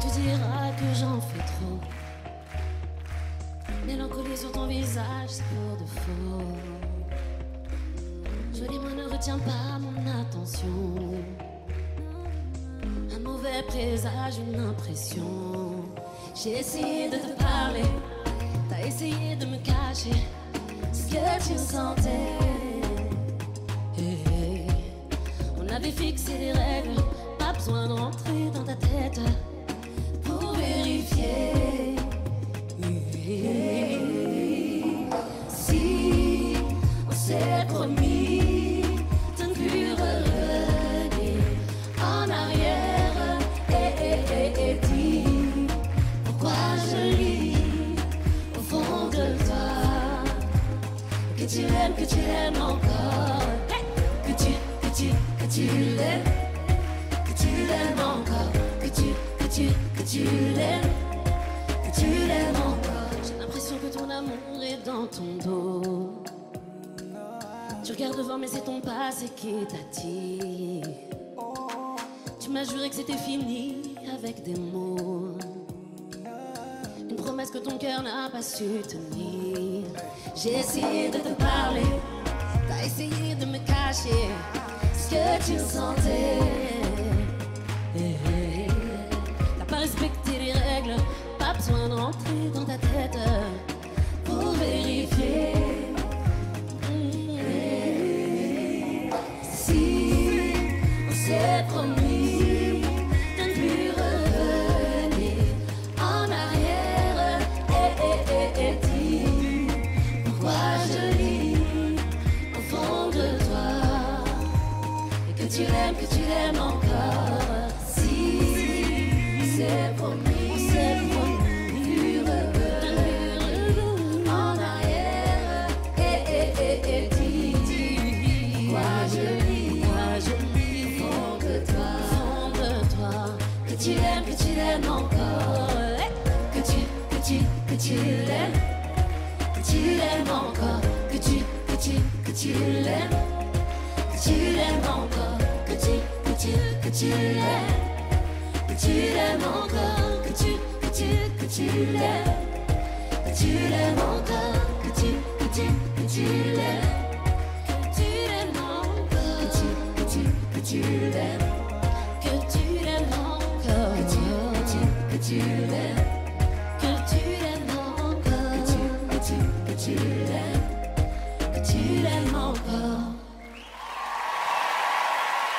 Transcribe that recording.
tu diras que j'en fais trop. Mélancolie sur ton visage, c'est pour de faux. Jolie moi ne retiens pas mon attention. Un mauvais présage, une impression. J'ai essayé de te parler, t'as essayé de me cacher ce que tu me sentais. On avait fixé des règles, pas besoin de rentrer dans ta tête. Tu l'aimes, que tu l'aimes encore, que tu, que tu, que tu l'aimes, que tu l'aimes encore, que tu, que tu, que tu l'aimes que tu l'aimes encore. J'ai l'impression que ton amour est dans ton dos. Tu regardes devant, mais c'est ton passé qui t'attire. Tu m'as juré que c'était fini avec des mots. Promesse que ton cœur n'a pas su tenir? J'ai essayé de te parler, t'as essayé de me cacher ce que tu sentais. T'as pas respecté les règles, pas besoin de rentrer dans ta tête pour vérifier. Si on s'est promis tu l'aimes, que tu l'aimes encore. Si c'est promis, c'est promis, plus en arrière. Et, et, et, et dis, dis, pourquoi je lis, pourquoi je lis fond de toi, fond de toi, que tu l'aimes, que tu l'aimes encore. Que tu, que tu, que tu l'aimes, que tu l'aimes encore. Que tu, que tu, que tu l'aimes que tu l'aimes tu, que tu, que tu l'aimes, que tu l'aimes encore, que tu, que tu, que tu l'aimes, que tu l'aimes encore, que tu, que tu, que tu l'aimes, que tu l'aimes encore, que tu, que tu, que tu l'aimes, que tu l'aimes encore, que tu, que tu, que tu l'aimes, que tu l'aimes encore,